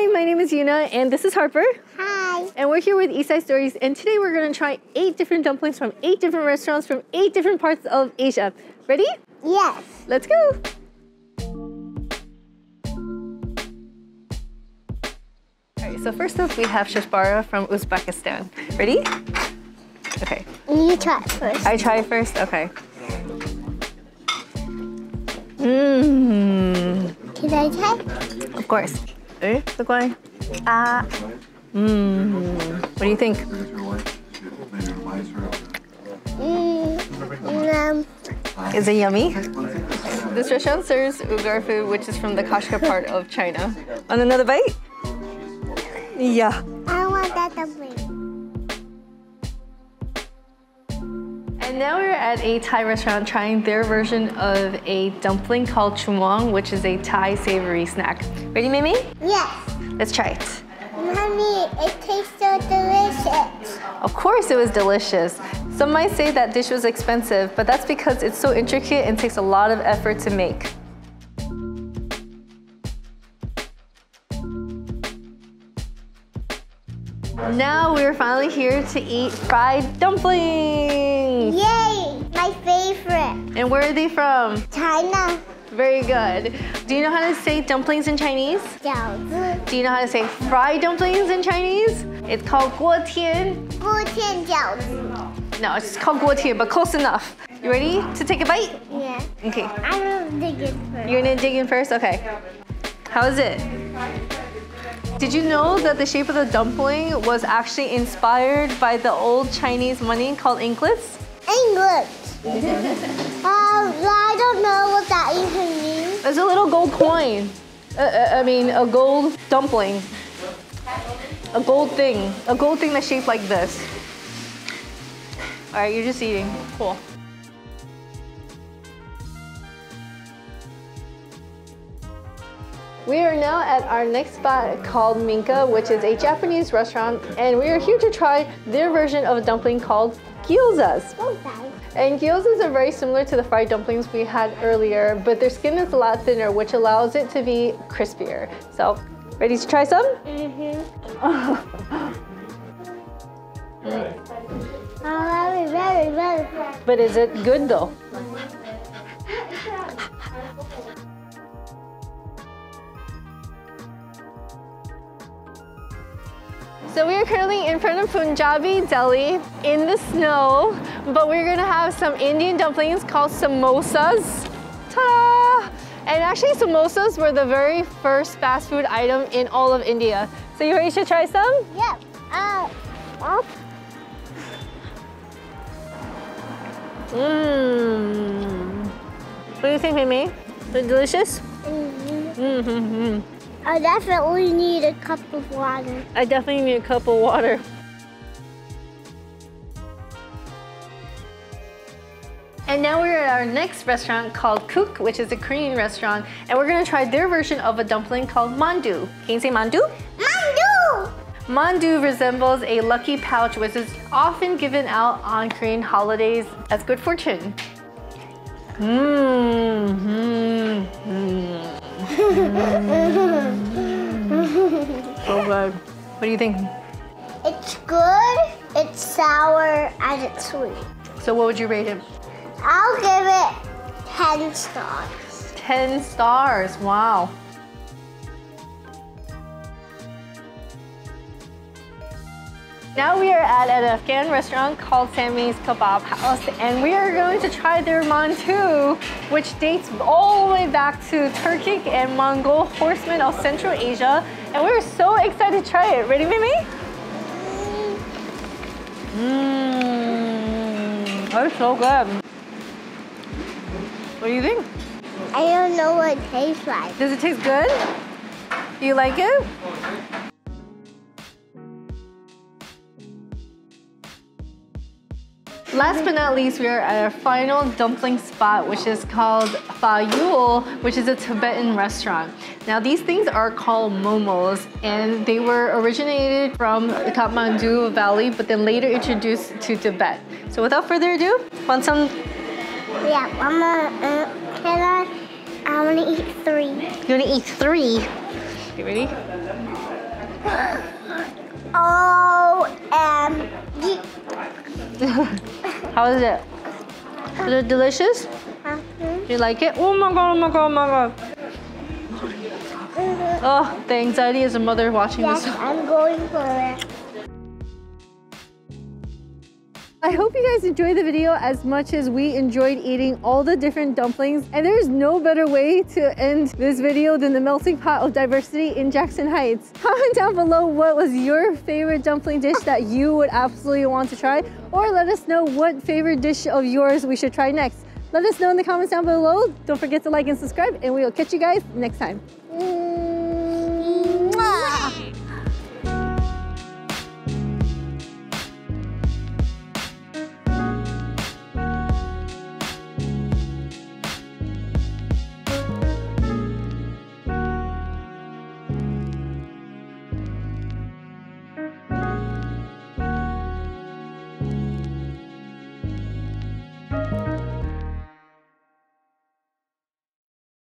Hi, my name is Yuena, and this is Harper. Hi. And we're here with Eastside Stories, and today we're gonna try eight different dumplings from eight different restaurants from eight different parts of Asia. Ready? Yes. Let's go. All right, so first up we have chuchvara from Uzbekistan. Ready? Okay. You try first. I try first? Okay. Mmm. Can I try? Of course. Eh? Look why. Ah. Mmm. What do you think? Mm, um, Is it yummy? This restaurant serves Uyghur food, which is from the Kashgar part of China. On another bite? Yeah. I want that dumpling. And now we're at a Thai restaurant trying their version of a dumpling called cho muang, which is a Thai savory snack. Ready, Mimi? Yes. Let's try it. Mommy, it tastes so delicious. Of course it was delicious. Some might say that dish was expensive, but that's because it's so intricate and takes a lot of effort to make. Now we're finally here to eat fried dumplings. And where are they from? China. Very good. Do you know how to say dumplings in Chinese? Do you know how to say fried dumplings in Chinese? It's called guo tian. Guo tian No, it's called guo tian, but close enough. You ready to take a bite? Yeah. Okay. I'm gonna dig in first. You're gonna dig in first? Okay. How is it? Did you know that the shape of the dumpling was actually inspired by the old Chinese money called ingots? English. um, I don't know what that even means. It's a little gold coin. Uh, uh, I mean, a gold dumpling. A gold thing. A gold thing that's shaped like this. All right, you're just eating. Cool. We are now at our next spot called Minka, which is a Japanese restaurant, and we are here to try their version of a dumpling called gyozas. Okay. And gyozas are very similar to the fried dumplings we had earlier, but their skin is a lot thinner, which allows it to be crispier. So, ready to try some? Mm-hmm. Oh, very, very, very. But is it good though? So we are currently in front of Punjabi Deli in the snow, but we're gonna have some Indian dumplings called samosas. Ta-da! And actually samosas were the very first fast food item in all of India. So you ready to try some? Yep. Uh, oh, Mmm. What do you think, Mimi? They're delicious? mhm. Mm-hmm. I definitely need a cup of water. I definitely need a cup of water. And now we're at our next restaurant called Cook, which is a Korean restaurant, and we're gonna try their version of a dumpling called mandu. Can you say mandu? Mandu! Mandu resembles a lucky pouch, which is often given out on Korean holidays as good fortune. Mmm, mmm. Oh, so good. What do you think? It's good, it's sour, and it's sweet. So what would you rate it? I'll give it 10 stars. 10 stars, wow. Now we are at an Afghan restaurant called Sammy's Kebab House and we are going to try their mantu, which dates all the way back to Turkic and Mongol horsemen of Central Asia. And we're so excited to try it. Ready, Mimi? Mmm, that's so good. What do you think? I don't know what it tastes like. Does it taste good? Do you like it? Last but not least, we are at our final dumpling spot, which is called Phayul, which is a Tibetan restaurant. Now, these things are called momos, and they were originated from the Kathmandu Valley, but then later introduced to Tibet. So without further ado, want some, Yeah, I'm gonna, uh, can I, I wanna eat three. you wanna eat three? You ready? O-M-G. How is it? Is it delicious? Do you like it? Oh my god, oh my god, oh my god. Oh, the anxiety as a mother watching Yes, this. I'm going for it. I hope you guys enjoyed the video as much as we enjoyed eating all the different dumplings. And there's no better way to end this video than the melting pot of diversity in Jackson Heights. Comment down below what was your favorite dumpling dish that you would absolutely want to try. Or let us know what favorite dish of yours we should try next. Let us know in the comments down below. Don't forget to like and subscribe and we will catch you guys next time.